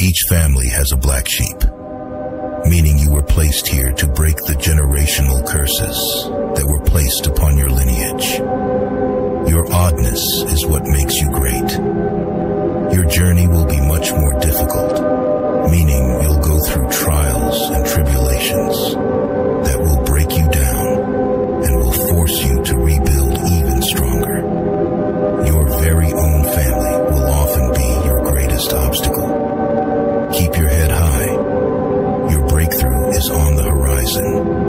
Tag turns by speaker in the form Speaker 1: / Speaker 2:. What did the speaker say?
Speaker 1: Each family has a black sheep, meaning you were placed here to break the generational curses that were placed upon your lineage. Your oddness is what makes you great. Your journey will be much more difficult, meaning you'll go through trials and tribulations that will break you down and will force you Keep your head high. Your breakthrough is on the horizon.